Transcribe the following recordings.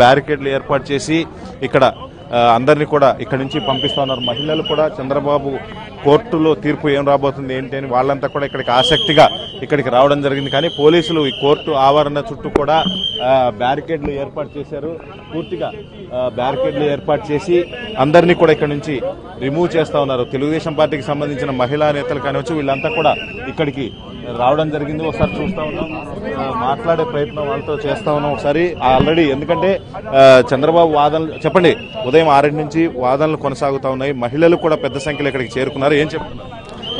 బ్యారికేడ్లు ఏర్పాటు చేసి ఇక్కడ అందరినీ కూడా ఇక్కడ నుంచి పంపిస్తా ఉన్నారు మహిళలు కూడా చంద్రబాబు కోర్టులో తీర్పు ఏం రాబోతుంది ఏంటి అని వాళ్ళంతా కూడా ఇక్కడికి ఆసక్తిగా ఇక్కడికి రావడం జరిగింది. కానీ పోలీసులు ఈ కోర్టు ఆవరణ చుట్టూ కూడా బ్యారికేడ్లు ఏర్పాటు చేశారు. పూర్తిగా బ్యారికేడ్లు ఏర్పాటు చేసి అందరినీ కూడా ఇక్కడ నుంచి రిమూవ్ చేస్తా ఉన్నారు. తెలుగుదేశం పార్టీకి సంబంధించిన మహిళా నేతలు కానివచ్చు వీళ్ళంతా కూడా ఇక్కడికి రావడం జరిగింది. ఒకసారి చూస్తా ఉన్నాం. మాట్లాడే ప్రయత్నం వాళ్ళతో చేస్తా ఉన్నాం ఒకసారి. ఆల్రెడీ ఎందుకంటే చంద్రబాబు వాదనలు చెప్పండి ఉదయం ఆరింటి నుంచి వాదనలు కొనసాగుతా ఉన్నాయి. మహిళలు కూడా పెద్ద సంఖ్యలో ఇక్కడికి చేరుకున్నారు. ఏం చెప్తున్నారు?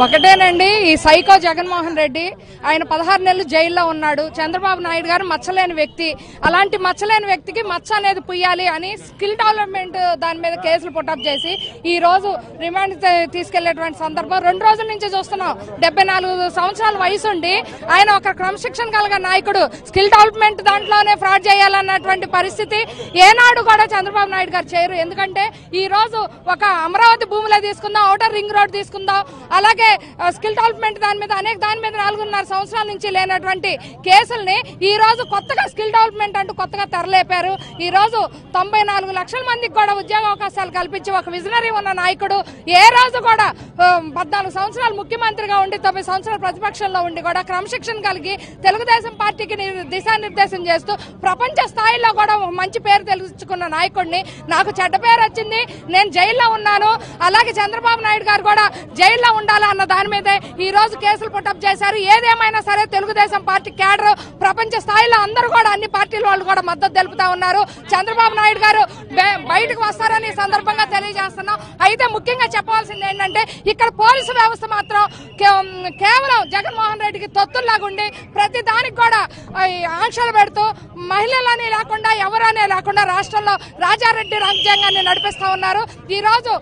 ఒకటేనండి ఈ సైకో జగన్మోహన్ రెడ్డి ఆయన పదహారు నెలలు జైల్లో ఉన్నాడు. చంద్రబాబు నాయుడు గారు మచ్చలేని వ్యక్తి. అలాంటి మచ్చలేని వ్యక్తికి మచ్చ అనేది పుయ్యాలి అని స్కిల్ డెవలప్మెంట్ దాని మీద కేసులు పుటప్ చేసి ఈ రోజు రిమాండ్ తీసుకెళ్ళేటువంటి సందర్భం రెండు రోజుల నుంచి చూస్తున్నాం. డెబ్బై నాలుగు సంవత్సరాల వయసు ఉండి ఆయన ఒక క్రమశిక్షణ కలిగిన నాయకుడు. స్కిల్ డెవలప్మెంట్ దాంట్లోనే ఫ్రాడ్ చేయాలన్నటువంటి పరిస్థితి ఏనాడు కూడా చంద్రబాబు నాయుడు గారు చేయరు. ఎందుకంటే ఈ రోజు ఒక అమరావతి భూములే తీసుకుందాం ఔటర్ రింగ్ రోడ్ తీసుకుందాం అలాగే ఆ, స్కిల్ డెవలప్మెంట్ దాని మీద అనేక దాని మీద నాలుగున్నర సంవత్సరాల నుంచి లేనటువంటి కేసుల్ని ఈ రోజు కొత్తగా స్కిల్ డెవలప్మెంట్ అంటూ కొత్తగా తెరలేపారు. ఈ రోజు తొంభై నాలుగు లక్షల మందికి కూడా ఉద్యోగ అవకాశాలు కల్పించి ఒక విజనరీ ఉన్న నాయకుడు ఏ రోజు కూడా పద్నాలుగు సంవత్సరాలు ముఖ్యమంత్రిగా ఉండి తొమ్మిది సంవత్సరాలు ప్రతిపక్షంలో ఉండి కూడా క్రమశిక్షణ కలిగి తెలుగుదేశం పార్టీకి దిశానిర్దేశం చేస్తూ ప్రపంచ స్థాయిలో కూడా మంచి పేరు తెలుసుకున్న నాయకుడిని నాకు చెడ్డ పేరు వచ్చింది. నేను జైల్లో ఉన్నాను. అలాగే చంద్రబాబు నాయుడు గారు కూడా జైల్లో ఉండాలి అన్న దాని మీదే ఈ రోజు కేసులు పుట్టప్ చేశారు. ఏదేమైనా సరే తెలుగుదేశం పార్టీ కేడర్ ప్రపంచ స్థాయిలో అందరూ కూడా అన్ని పార్టీల వాళ్ళు కూడా మద్దతు తెలుపుతా ఉన్నారు. చంద్రబాబు నాయుడు గారు బయటకు వస్తారని సందర్భంగా తెలియజేస్తున్నాం. అయితే ముఖ్యంగా చెప్పవలసింది ఏంటంటే ఇక్కడ పోలీసు వ్యవస్థ మాత్రం కేవలం జగన్మోహన్ రెడ్డికి తొత్తుల్లాగా ఉండి ప్రతి దానికి కూడా ఆంక్షలు పెడుతూ మహిళలని లేకుండా ఎవరనే లేకుండా రాష్ట్రంలో రాజారెడ్డి రాజ్యాంగాన్ని నడిపిస్తా ఉన్నారు. ఈరోజు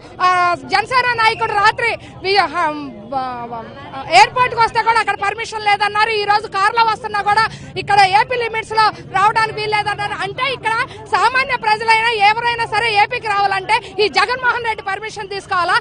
జనసేన నాయకుడు రాత్రి ఎయిర్పోర్ట్కి వస్తే కూడా అక్కడ పర్మిషన్ లేదన్నారు. ఈ రోజు కార్లో వస్తున్నా కూడా ఇక్కడ ఏపీ లిమిట్స్లో రావడానికి వీల్లేదన్నారు. అంటే ఇక్కడ సామాన్య ప్రజలైనా ఎవరైనా సరే ఏపీకి రావాలంటే ఈ జగన్మోహన్ రెడ్డి పర్మిషన్ తీసుకోవాలా?